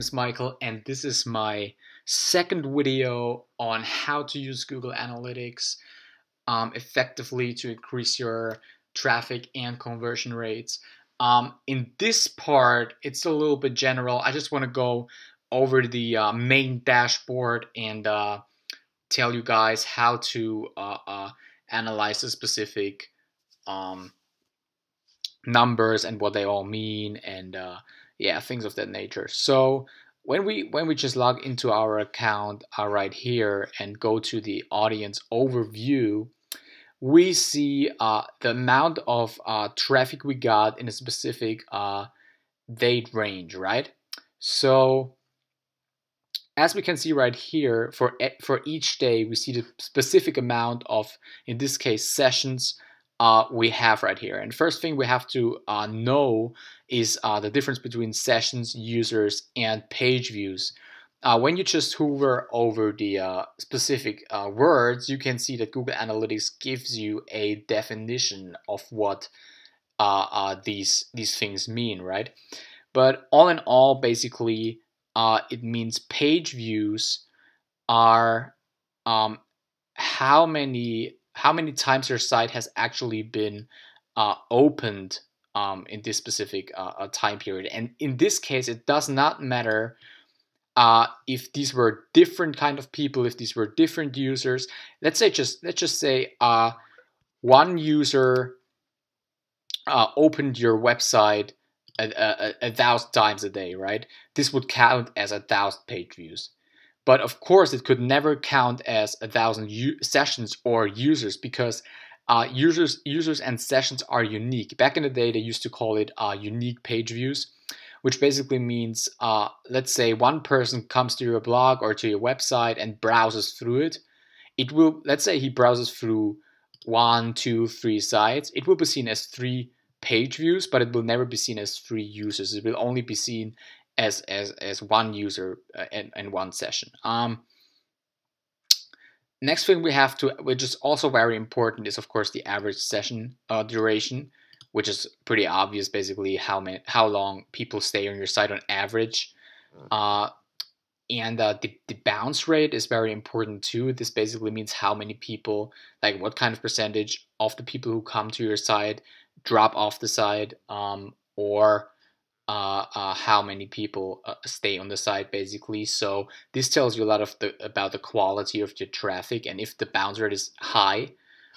is Michael, and this is my second video on how to use Google Analytics um, effectively to increase your traffic and conversion rates. Um, in this part, it's a little bit general. I just want to go over the uh, main dashboard and uh, tell you guys how to uh, uh analyze the specific um, numbers and what they all mean and uh, yeah, things of that nature. So when we when we just log into our account uh, right here and go to the audience overview, we see uh, the amount of uh, traffic we got in a specific uh, date range, right? So as we can see right here, for for each day, we see the specific amount of, in this case, sessions uh, we have right here. And first thing we have to uh, know is uh, the difference between sessions, users, and page views. Uh, when you just hover over the uh, specific uh, words, you can see that Google Analytics gives you a definition of what these these things mean, right? But all in all, basically, it means page views are um, how many how many times your site has actually been uh, opened um, in this specific uh, uh, time period. And in this case, it does not matter uh, if these were different kind of people, if these were different users. Let's say just let's just say uh, one user uh, opened your website a, a, a, thousand times a day, right? This would count as a thousand page views. But of course, it could never count as a thousand sessions or users because uh, users, users and sessions are unique. Back in the day, they used to call it uh, unique page views, which basically means, uh, let's say one person comes to your blog or to your website and browses through it. It will, let's say he browses through one, two, three sites. It will be seen as three page views, but it will never be seen as three users. It will only be seen as as as one user uh, in, in one session. Um, next thing we have to, which is also very important, is of course the average session uh, duration, which is pretty obvious. Basically, how many how long people stay on your site on average. Mm. Uh, and uh, the, the bounce rate is very important too. This basically means how many people, like what kind of percentage of the people who come to your site drop off the site, um, or uh, uh, how many people uh, stay on the site basically. So this tells you a lot of the about the quality of your traffic and if the bounce rate is high,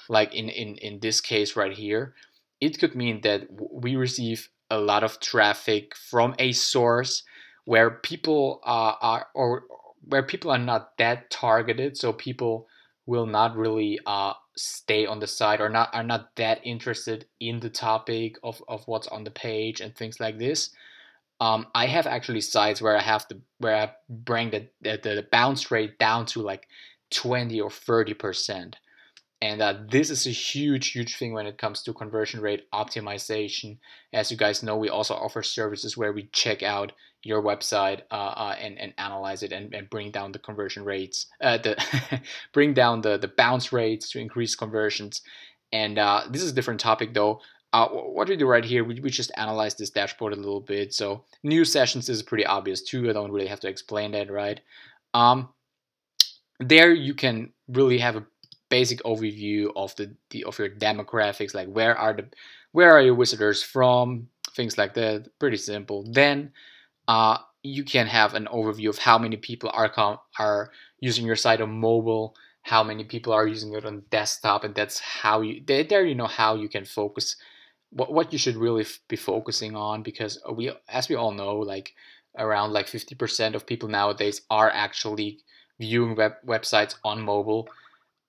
like in, in, in this case right here, it could mean that we receive a lot of traffic from a source where people uh, are or where people are not that targeted so people will not really uh, stay on the site or not are not that interested in the topic of, of what's on the page and things like this. Um, I have actually sites where I have to where I bring the, the, the bounce rate down to like 20 or 30 percent. And uh, this is a huge, huge thing when it comes to conversion rate optimization. As you guys know, we also offer services where we check out your website uh, uh, and, and analyze it and, and bring down the conversion rates, uh, the bring down the, the bounce rates to increase conversions. And uh, this is a different topic though. Uh, what we do right here, we, we just analyze this dashboard a little bit. So new sessions is pretty obvious too. I don't really have to explain that, right? Um, there you can really have a basic overview of the, the of your demographics, like where are the where are your visitors from, things like that. Pretty simple. Then uh, you can have an overview of how many people are are using your site on mobile, how many people are using it on desktop, and that's how you there you know how you can focus what what you should really be focusing on because we as we all know like around like 50% of people nowadays are actually viewing web websites on mobile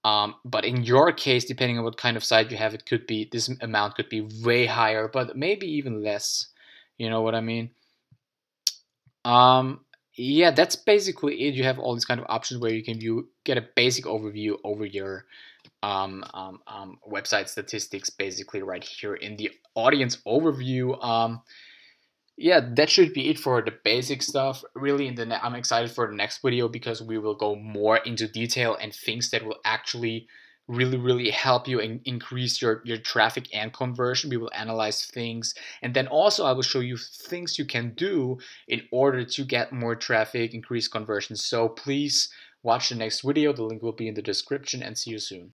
um, but in your case, depending on what kind of site you have, it could be this amount could be way higher, but maybe even less. You know what I mean? Um, yeah, that's basically it. You have all these kind of options where you can view, get a basic overview over your um, um, um, website statistics, basically right here in the audience overview. Um, yeah, that should be it for the basic stuff. Really, in the I'm excited for the next video because we will go more into detail and things that will actually really really help you in, increase your your traffic and conversion. We will analyze things. And then also i will show you things you can do in order to get more traffic increase conversion. So please watch the next video. The link will be in the description and see you soon